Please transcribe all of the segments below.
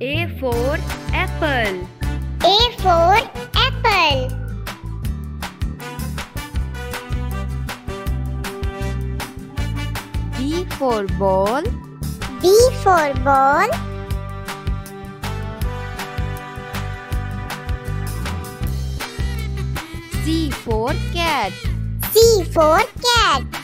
A for apple. A for apple. B for ball. B for ball. C for cat. C for cat.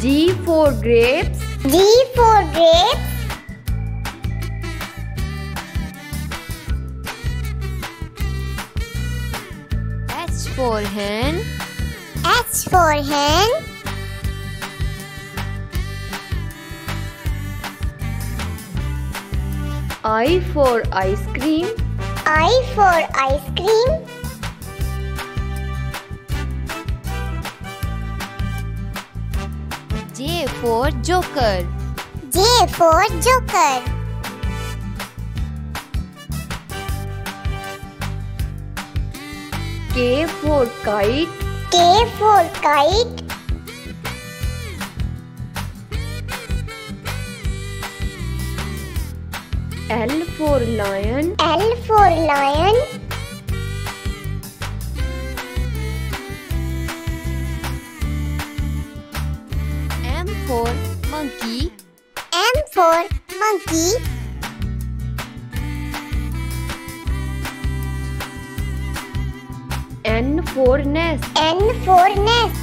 G for grapes. G for grapes. H for hen. H for hen. I for ice cream. I for ice cream. J for joker. J for joker. K for kite. K for kite. L for lion. L for lion. For monkey. M for monkey. N for nest. N for nest.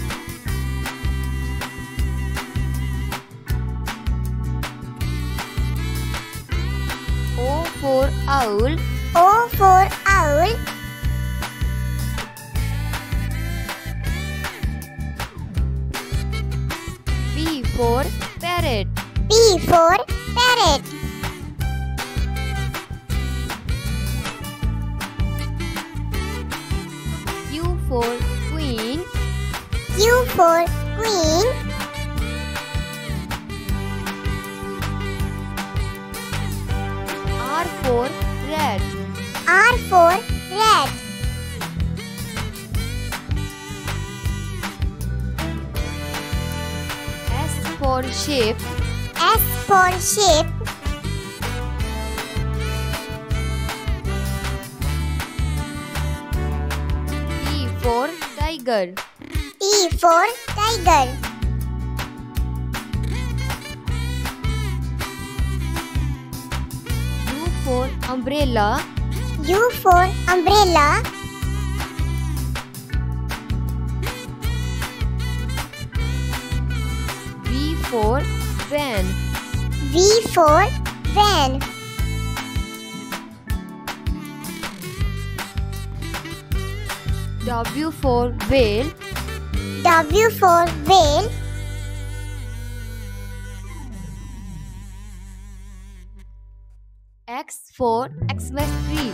O for owl. O for owl. For parrot. P for parrot. Q for queen. Q for queen. R for red. R for rat. Sheep. S for sheep. T for tiger. T for tiger. U for umbrella. U for umbrella. For van. V for van. W for whale. W for whale. X for Xmas tree.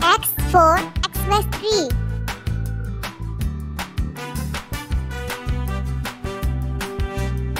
X for Xmas tree.